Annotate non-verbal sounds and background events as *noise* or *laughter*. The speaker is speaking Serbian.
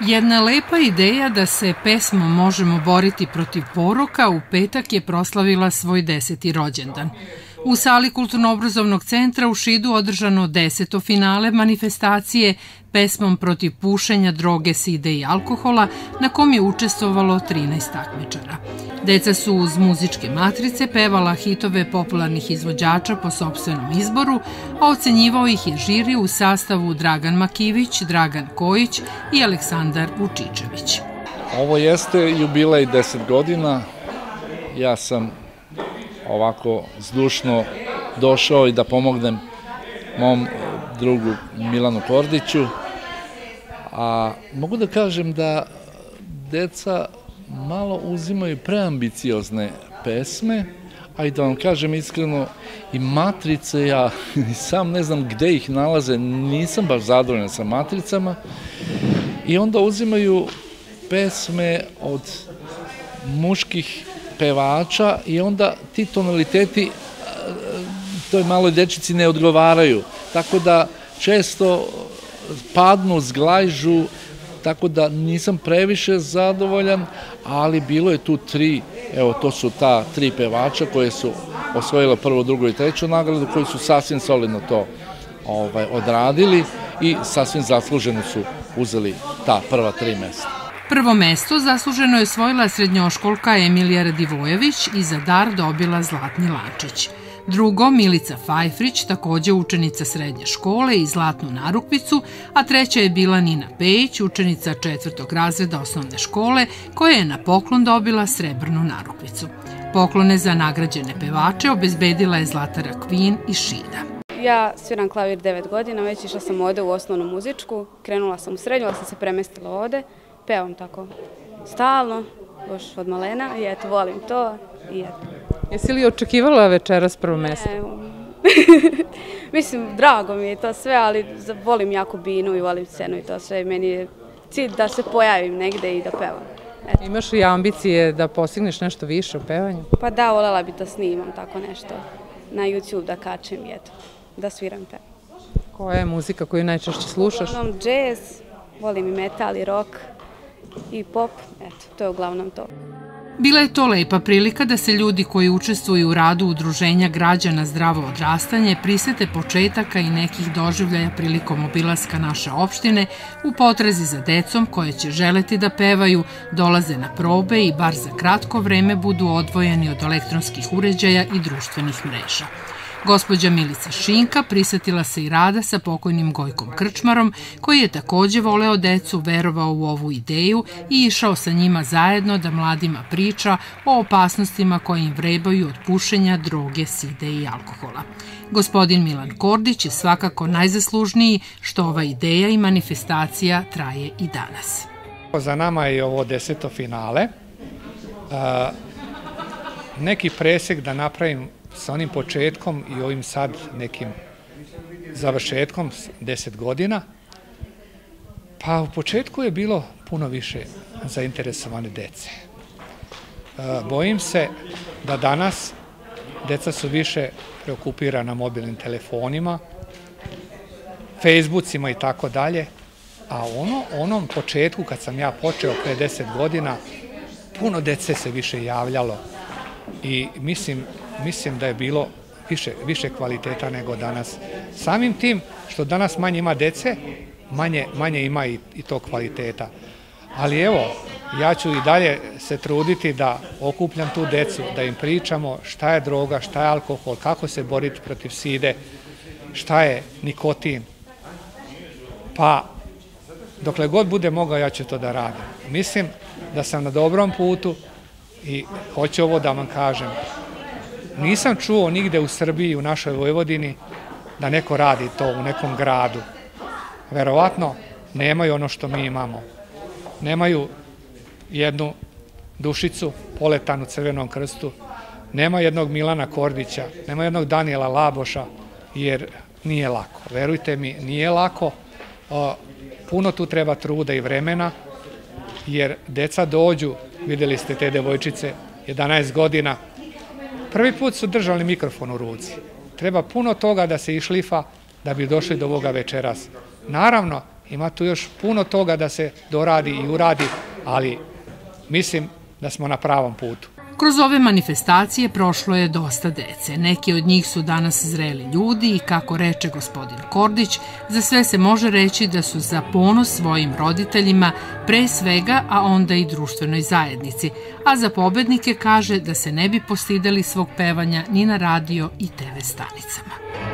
Jedna lepa ideja da se pesmom možemo boriti protiv poroka u petak je proslavila svoj deseti rođendan. U sali Kulturno-obrazovnog centra u Šidu održano deseto finale manifestacije pesmom protiv pušenja, droge, side i alkohola, na kom je učestvovalo 13 takmičara. Deca su uz muzičke matrice pevala hitove popularnih izvođača po sobstvenom izboru, a ocenjivao ih je žiri u sastavu Dragan Makivić, Dragan Kojić i Aleksandar Vučičević. Ovo jeste jubilej 10 godina. Ja sam ovako zdušno došao i da pomognem mom drugu Milanu Kordiću. A mogu da kažem da deca malo uzimaju preambiciozne pesme, a i da vam kažem iskreno, i matrice, ja *laughs* sam ne znam gde ih nalaze, nisam baš zadovoljan sa matricama, i onda uzimaju pesme od muških pevača i onda ti tonaliteti toj maloj dečici ne odgovaraju. Tako da često padnu, zglajžu, tako da nisam previše zadovoljan, ali bilo je tu tri, evo to su ta tri pevača koje su osvojile prvu, drugu i treću nagradu, koji su sasvim solidno to ovaj, odradili i sasvim zasluženo su uzeli ta prva tri mesta. Prvo mesto zasluženo je osvojila srednjoškolka Emilija Radivojević i za dar dobila Zlatni Lančić. Drugo, Milica Fajfrić, takođe učenica srednje škole i zlatnu narukvicu, a treća je bila Nina Pejić, učenica četvrtog razreda osnovne škole, koja je na poklon dobila srebrnu narukvicu. Poklone za nagrađene pevače obezbedila je Zlatara Kvin i Šida. Ja sviram klavir 9 godina, već išla sam ovde u osnovnu muzičku, krenula sam u srednju, ali sam se premestila ovde pevam tako stalno, baš od malena i eto, volim to i eto. Jesi li očekivala večeras prvo mesto? Ne, *laughs* mislim, drago mi je to sve, ali volim jako binu i volim scenu i to sve. Meni je cilj da se pojavim negde i da pevam. Eto. Imaš li ambicije da postigneš nešto više u pevanju? Pa da, volela bi da snimam tako nešto na YouTube, da kačem i eto, da sviram pevam. Koja je muzika koju najčešće slušaš? Uglavnom džez, volim i metal i rock, i pop, eto, to je uglavnom to. Bila je to lepa prilika da se ljudi koji učestvuju u radu Udruženja građana Zdravo odrastanje prisete početaka i nekih doživljaja prilikom obilaska naše opštine u potrazi za decom koje će želeti da pevaju, dolaze na probe i bar za kratko vreme budu odvojeni od elektronskih uređaja i društvenih mreža. Gospođa Milica Šinka prisetila se i rada sa pokojnim Gojkom Krčmarom, koji je takođe voleo decu, verovao u ovu ideju i išao sa njima zajedno da mladima priča o opasnostima koje im vrebaju od pušenja, droge, side i alkohola. Gospodin Milan Kordić je svakako najzaslužniji što ova ideja i manifestacija traje i danas. Za nama je ovo deseto finale. Neki presek da napravim sa onim početkom i ovim sad nekim završetkom, 10 godina, pa u početku je bilo puno više zainteresovane dece. E, bojim se da danas deca su više preokupirana mobilnim telefonima, Facebookima i tako dalje, a ono, onom početku kad sam ja počeo pre 10 godina, puno dece se više javljalo i mislim mislim da je bilo više, više kvaliteta nego danas. Samim tim što danas manje ima dece, manje, manje ima i, i to kvaliteta. Ali evo, ja ću i dalje se truditi da okupljam tu decu, da im pričamo šta je droga, šta je alkohol, kako se boriti protiv side, šta je nikotin. Pa, dokle god bude mogao, ja ću to da radim. Mislim da sam na dobrom putu i hoću ovo da vam kažem. Nisam čuo nigde u Srbiji, u našoj Vojvodini, da neko radi to u nekom gradu. Verovatno nemaju ono što mi imamo. Nemaju jednu dušicu poletanu crvenom krstu, nema jednog Milana Kordića, nema jednog Daniela Laboša, jer nije lako. Verujte mi, nije lako. Puno tu treba truda i vremena, jer deca dođu, videli ste te devojčice, 11 godina, Prvi put su držali mikrofon u ruci. Treba puno toga da se išlifa da bi došli do ovoga večeras. Naravno Ima tu još puno toga da se doradi i uradi, ali mislim da smo na pravom putu. Kroz ove manifestacije prošlo je dosta dece. Neki od njih su danas zreli ljudi i kako reče gospodin Kordić, za sve se može reći da su za ponos svojim roditeljima pre svega, a onda i društvenoj zajednici, a za pobednike kaže da se ne bi postidali svog pevanja ni na radio i TV stanicama.